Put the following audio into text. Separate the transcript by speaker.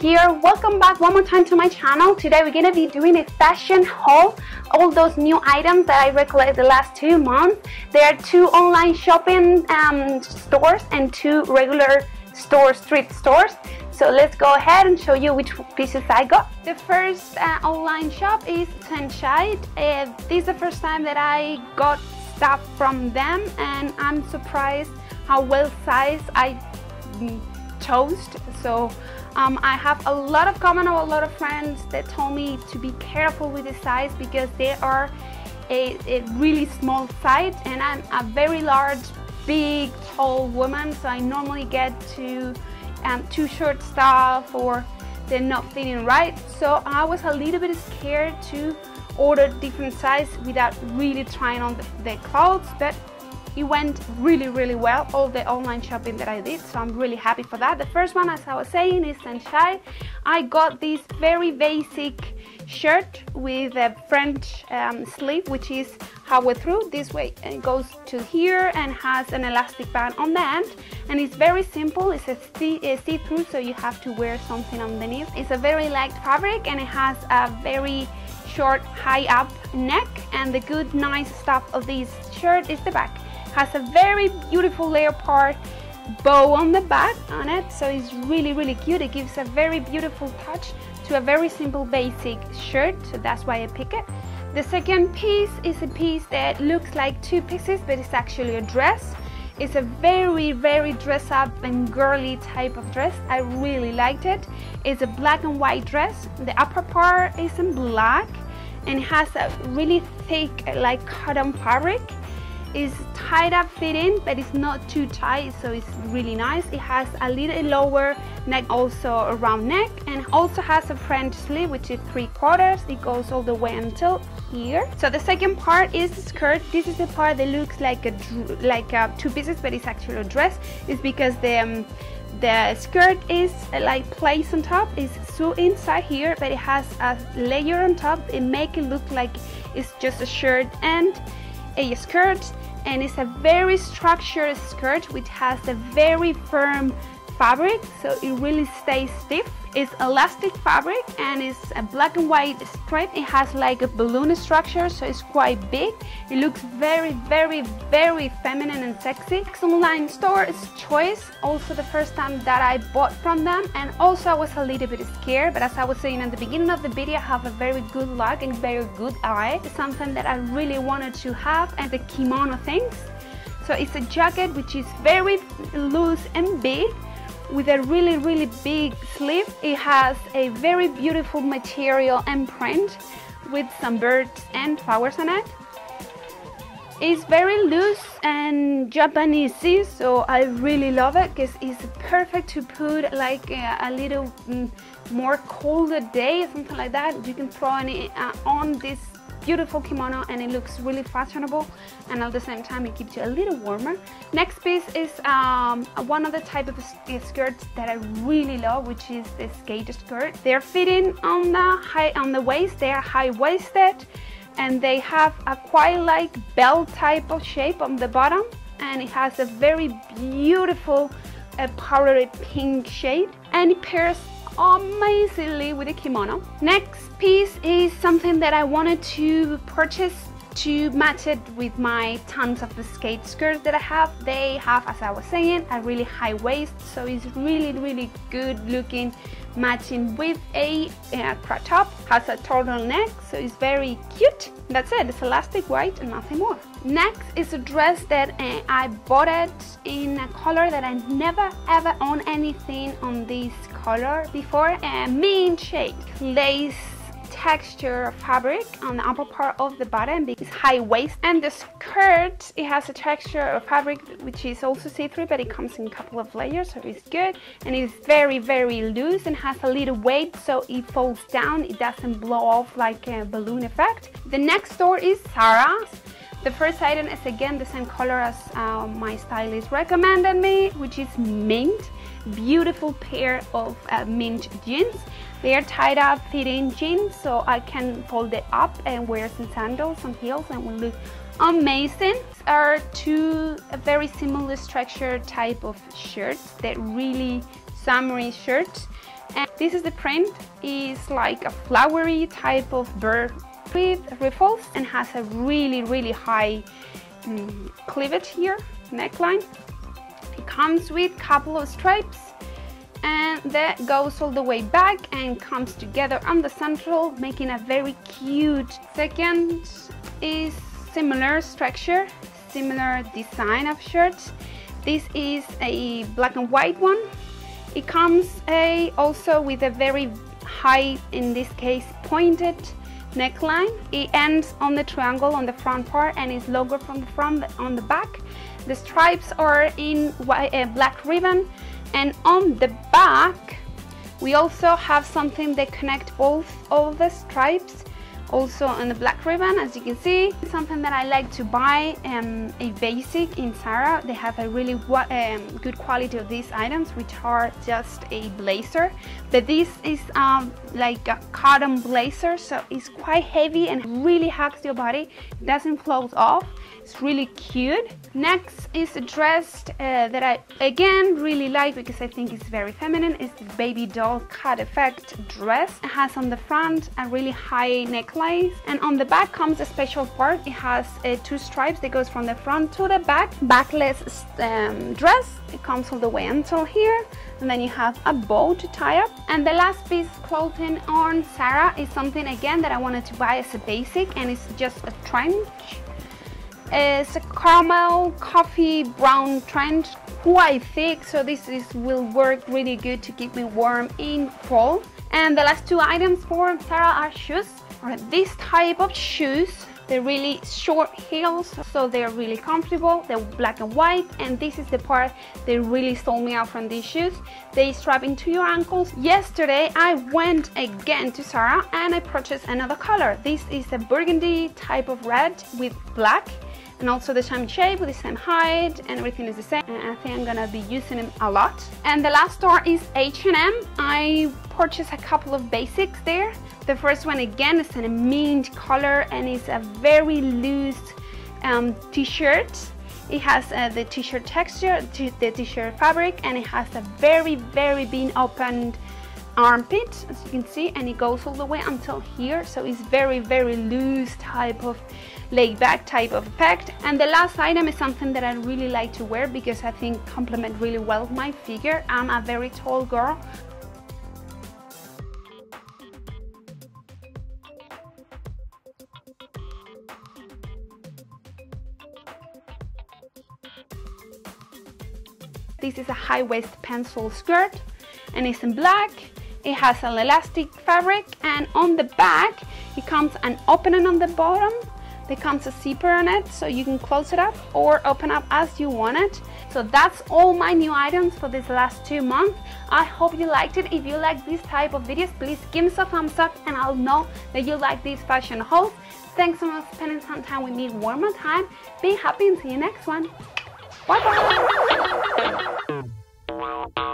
Speaker 1: Here. Welcome back one more time to my channel. Today we're gonna be doing a fashion haul. All those new items that I recollected the last two months. There are two online shopping um, stores and two regular store street stores. So let's go ahead and show you which pieces I got. The first uh, online shop is Sheinside. Uh, this is the first time that I got stuff from them and I'm surprised how well sized I mm, chose. So um, I have a lot of common or a lot of friends that told me to be careful with the size because they are a, a really small size and I'm a very large, big, tall woman. So I normally get to um, too short stuff or they're not fitting right. So I was a little bit scared to order different size without really trying on the, the clothes, but it went really really well all the online shopping that I did so I'm really happy for that. The first one as I was saying is Sheinside I got this very basic shirt with a French um, sleeve which is halfway through. This way it goes to here and has an elastic band on the end and it's very simple. It's a see-through so you have to wear something underneath. It's a very light fabric and it has a very short high up neck and the good nice stuff of this shirt is the back has a very beautiful leopard bow on the back on it so it's really really cute. It gives a very beautiful touch to a very simple basic shirt so that's why I pick it. The second piece is a piece that looks like two pieces but it's actually a dress. It's a very very dress up and girly type of dress. I really liked it. It's a black and white dress. The upper part is in black and has a really thick like cotton fabric is tied up fitting but it's not too tight so it's really nice. It has a little lower neck also around neck and also has a French sleeve which is three quarters. It goes all the way until here. So the second part is the skirt. This is the part that looks like a like a two pieces but it's actually a dress. It's because the um, the skirt is uh, like placed on top. It's so inside here but it has a layer on top. It make it look like it's just a shirt and a skirt and it's a very structured skirt which has a very firm fabric so it really stays stiff. It's elastic fabric and it's a black and white stripe. It has like a balloon structure so it's quite big. It looks very very very feminine and sexy. Online store is Choies also the first time that I bought from them. And also I was a little bit scared but as I was saying at the beginning of the video I have a very good luck and very good eye. It's something that I really wanted to have and the kimono things. So it's a jacket which is very loose and big with a really really big sleeve. It has a very beautiful material and print with some birds and flowers on it. It's very loose and Japanese so I really love it because it's perfect to put like a, a little mm, more colder day something like that. You can throw it uh, on this beautiful kimono and it looks really fashionable and at the same time it keeps you a little warmer. Next piece is um, one of the type of skirts that I really love which is the skate skirt. They're fitting on the high on the waist, they are high-waisted and they have a quite like belt type of shape on the bottom and it has a very beautiful uh, powdered pink shade and it pairs amazingly with a kimono. Next piece is something that I wanted to purchase to match it with my tons of the skate skirts that I have. They have, as I was saying, a really high waist, so it's really, really good looking matching with a, a crop top. Has a turtleneck, so it's very cute. That's it, it's elastic white and nothing more. Next is a dress that uh, I bought it in a color that I never ever owned anything on this color before. A mint shade, lace texture fabric on the upper part of the bottom it's high waist. And the skirt it has a texture of fabric which is also see-through but it comes in a couple of layers so it's good. And it's very very loose and has a little weight so it falls down. It doesn't blow off like a balloon effect. The next store is Zara's the first item is again the same color as uh, my stylist recommended me, which is mint. Beautiful pair of uh, mint jeans. They are tied up fitting jeans so I can fold it up and wear some sandals, some heels and will look amazing. These are two very similar structure type of shirts that really summery shirts And this is the print, is like a flowery type of bird with riffles and has a really, really high um, cleavage here, neckline. It comes with couple of stripes and that goes all the way back and comes together on the central making a very cute second. Is similar structure similar design of shirt. This is a black and white one. It comes a, also with a very high in this case pointed neckline. It ends on the triangle on the front part and is longer from the front on the back. The stripes are in white, uh, black ribbon. And on the back we also have something that connect both of the stripes also on the black ribbon as you can see something that I like to buy um, a basic in Zara. They have a really um, good quality of these items which are just a blazer. But this is um, like a cotton blazer so it's quite heavy and really hugs your body. It doesn't close off. It's really cute. Next is a dress uh, that I again really like because I think it's very feminine. It's the baby doll cut effect dress. It has on the front a really high neckline and on the back comes a special part. It has uh, two stripes that goes from the front to the back. Backless um, dress. It comes all the way until here. And then you have a bow to tie up. And the last piece clothing on Zara is something again that I wanted to buy as a basic. And it's just a trench. It's a caramel coffee brown trench, quite thick, so this is, will work really good to keep me warm in fall. And the last two items for Zara are shoes. Are this type of shoes. They're really short heels, so they're really comfortable. They're black and white, and this is the part that really sold me out from these shoes. They strap into your ankles. Yesterday, I went again to Zara and I purchased another color. This is a burgundy type of red with black and also the same shape with the same height and everything is the same and I think I'm gonna be using them a lot and the last store is H&M I purchased a couple of basics there the first one again is in a mint color and it's a very loose um, t-shirt. It has uh, the t-shirt texture the t-shirt fabric and it has a very very being opened armpit as you can see and it goes all the way until here. So it's very very loose type of laid back type of effect. And the last item is something that I really like to wear because I think complement really well my figure. I'm a very tall girl This is a high waist pencil skirt and it's in black it has an elastic fabric and on the back it comes an opening on the bottom. There comes a zipper on it so you can close it up or open up as you want it. So that's all my new items for this last two months. I hope you liked it. If you like this type of videos, please give me a thumbs up and I'll know that you like these fashion hauls. Thanks so much for spending some time with me one more time. Be happy and see you next one. Bye bye.